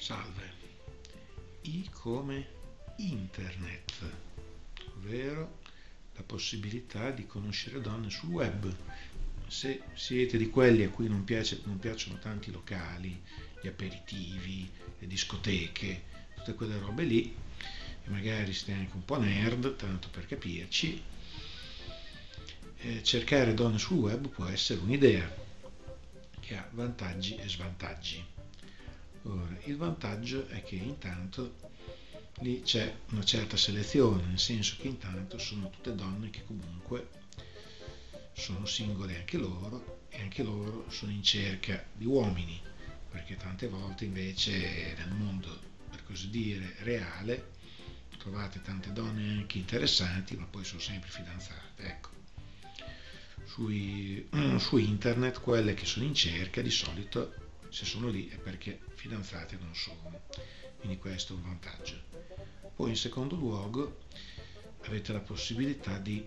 Salve. I come internet, ovvero la possibilità di conoscere donne sul web. Se siete di quelli a cui non, piace, non piacciono tanti locali, gli aperitivi, le discoteche, tutte quelle robe lì, e magari siete anche un po' nerd, tanto per capirci, eh, cercare donne sul web può essere un'idea che ha vantaggi e svantaggi. Ora, il vantaggio è che intanto lì c'è una certa selezione, nel senso che intanto sono tutte donne che comunque sono singole anche loro e anche loro sono in cerca di uomini, perché tante volte invece nel mondo, per così dire, reale, trovate tante donne anche interessanti, ma poi sono sempre fidanzate. Ecco. Sui, su internet quelle che sono in cerca di solito se sono lì è perché fidanzate non sono, quindi questo è un vantaggio. Poi in secondo luogo avete la possibilità di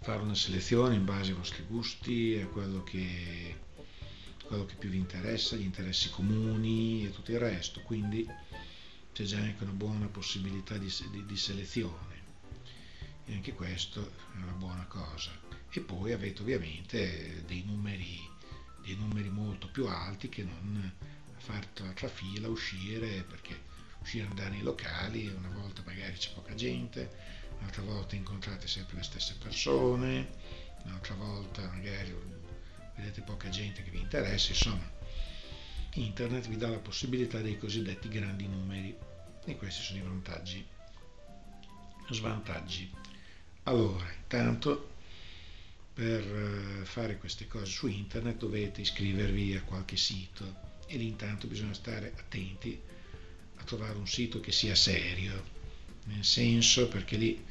fare una selezione in base ai vostri gusti, a quello che, quello che più vi interessa, gli interessi comuni e tutto il resto, quindi c'è già anche una buona possibilità di, di, di selezione e anche questo è una buona cosa. E poi avete ovviamente dei numeri dei numeri molto più alti che non fare tra fila, uscire, perché uscire andare nei locali, una volta magari c'è poca gente, un'altra volta incontrate sempre le stesse persone, un'altra volta magari vedete poca gente che vi interessa, insomma internet vi dà la possibilità dei cosiddetti grandi numeri e questi sono i vantaggi. Svantaggi. Allora, intanto per eh, fare queste cose su internet dovete iscrivervi a qualche sito e lì intanto bisogna stare attenti a trovare un sito che sia serio, nel senso perché lì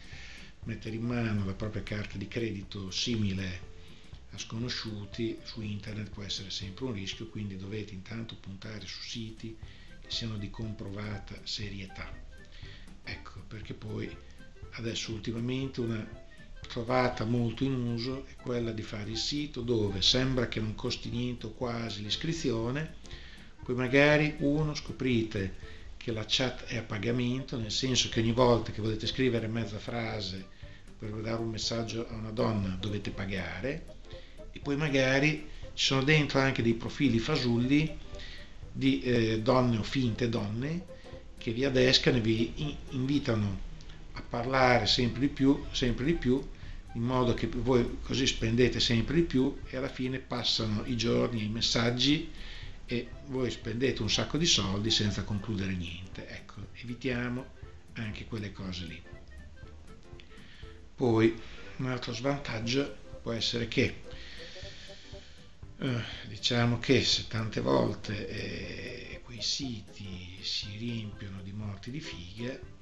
mettere in mano la propria carta di credito simile a sconosciuti su internet può essere sempre un rischio, quindi dovete intanto puntare su siti che siano di comprovata serietà. Ecco, perché poi adesso ultimamente una trovata molto in uso è quella di fare il sito dove sembra che non costi niente o quasi l'iscrizione, poi magari uno scoprite che la chat è a pagamento, nel senso che ogni volta che volete scrivere mezza frase per dare un messaggio a una donna dovete pagare e poi magari ci sono dentro anche dei profili fasulli di eh, donne o finte donne che vi adescano e vi invitano a parlare sempre di più, sempre di più, in modo che voi così spendete sempre di più e alla fine passano i giorni i messaggi e voi spendete un sacco di soldi senza concludere niente. Ecco, evitiamo anche quelle cose lì. Poi un altro svantaggio può essere che eh, diciamo che se tante volte eh, quei siti si riempiono di morti di fighe,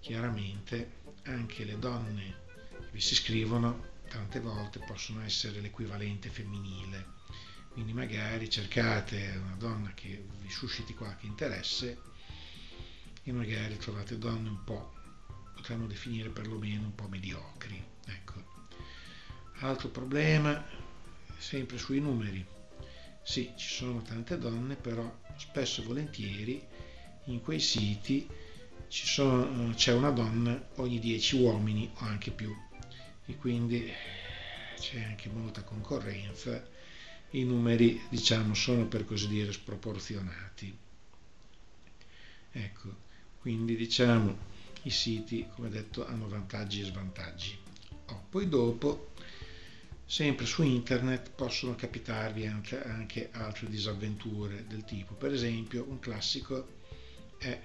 Chiaramente anche le donne vi si scrivono tante volte possono essere l'equivalente femminile, quindi magari cercate una donna che vi susciti qualche interesse e magari trovate donne un po', potremmo definire perlomeno un po' mediocri. Ecco. Altro problema, sempre sui numeri. Sì, ci sono tante donne, però spesso e volentieri in quei siti sono, c'è una donna ogni dieci uomini o anche più e quindi c'è anche molta concorrenza. I numeri diciamo sono per così dire sproporzionati. Ecco quindi diciamo i siti come detto hanno vantaggi e svantaggi. Oh, poi dopo sempre su internet possono capitarvi anche, anche altre disavventure del tipo. Per esempio un classico è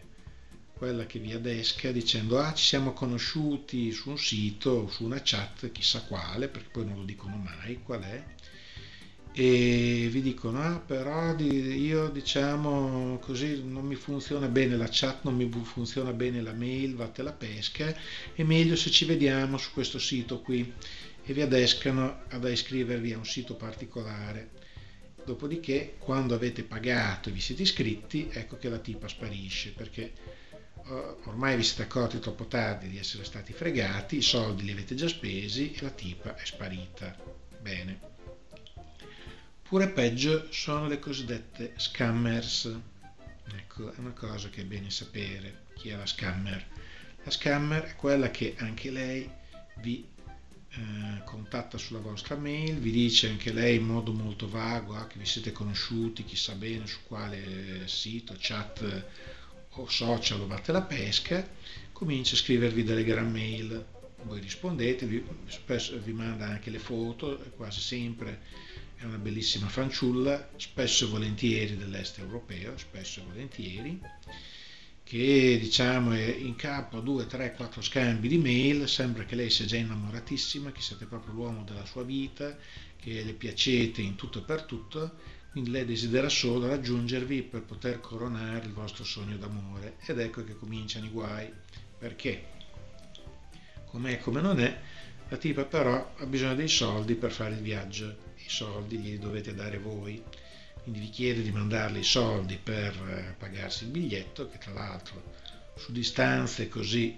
quella che vi adesca dicendo ah ci siamo conosciuti su un sito o su una chat chissà quale perché poi non lo dicono mai qual è e vi dicono ah però io diciamo così non mi funziona bene la chat non mi funziona bene la mail vatte la pesca è meglio se ci vediamo su questo sito qui e vi adescano ad iscrivervi a un sito particolare. Dopodiché quando avete pagato e vi siete iscritti ecco che la tipa sparisce perché ormai vi siete accorti troppo tardi di essere stati fregati, i soldi li avete già spesi e la tipa è sparita. Bene. Pure peggio sono le cosiddette scammers. Ecco, è una cosa che è bene sapere chi è la scammer. La scammer è quella che anche lei vi eh, contatta sulla vostra mail, vi dice anche lei in modo molto vago ah, che vi siete conosciuti, chissà bene su quale sito, chat o social o batte la pesca, comincia a scrivervi delle gran mail. Voi rispondete, vi, spesso vi manda anche le foto, quasi sempre è una bellissima fanciulla, spesso e volentieri dell'est europeo, spesso e volentieri, che diciamo è in capo a due, tre, quattro scambi di mail, sembra che lei sia già innamoratissima, che siete proprio l'uomo della sua vita, che le piacete in tutto e per tutto, quindi lei desidera solo raggiungervi per poter coronare il vostro sogno d'amore. Ed ecco che cominciano i guai, perché? Com'è come non è, la tipa però ha bisogno dei soldi per fare il viaggio. I soldi li dovete dare voi, quindi vi chiede di mandarle i soldi per eh, pagarsi il biglietto, che tra l'altro su distanze così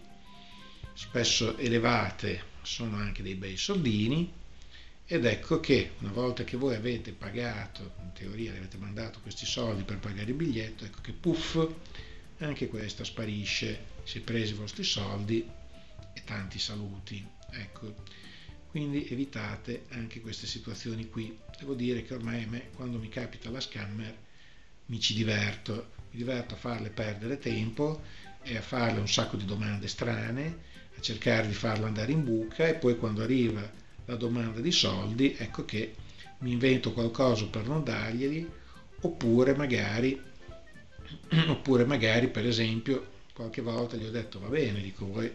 spesso elevate sono anche dei bei soldini, ed ecco che una volta che voi avete pagato, in teoria avete mandato questi soldi per pagare il biglietto, ecco che puff, anche questa sparisce, si è presi i vostri soldi e tanti saluti. Ecco, quindi evitate anche queste situazioni qui. Devo dire che ormai me, quando mi capita la scammer, mi ci diverto, mi diverto a farle perdere tempo e a farle un sacco di domande strane, a cercare di farla andare in buca e poi quando arriva la domanda di soldi, ecco che mi invento qualcosa per non darglieli, oppure magari, oppure magari per esempio qualche volta gli ho detto va bene, dico voi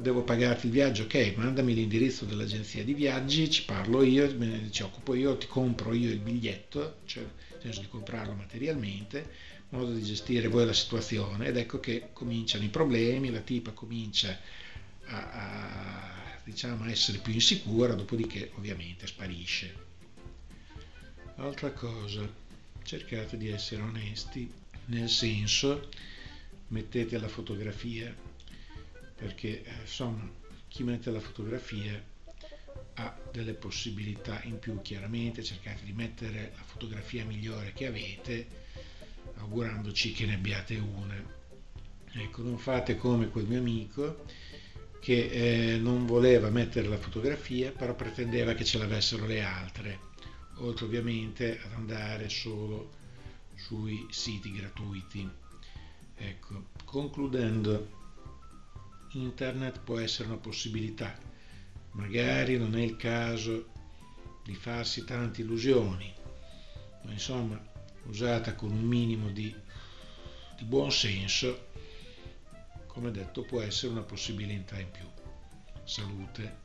devo pagarti il viaggio, ok, mandami l'indirizzo dell'agenzia di viaggi, ci parlo io, me ne ci occupo io, ti compro io il biglietto, cioè nel senso di comprarlo materialmente, in modo di gestire voi la situazione ed ecco che cominciano i problemi, la tipa comincia a, a diciamo, essere più insicura, dopodiché ovviamente sparisce. Altra cosa, cercate di essere onesti, nel senso mettete la fotografia perché eh, insomma chi mette la fotografia ha delle possibilità in più chiaramente cercate di mettere la fotografia migliore che avete augurandoci che ne abbiate una ecco non fate come quel mio amico che eh, non voleva mettere la fotografia però pretendeva che ce l'avessero le altre oltre ovviamente ad andare solo sui siti gratuiti ecco concludendo internet può essere una possibilità. Magari non è il caso di farsi tante illusioni, ma insomma, usata con un minimo di, di buon senso, come detto, può essere una possibilità in più. Salute.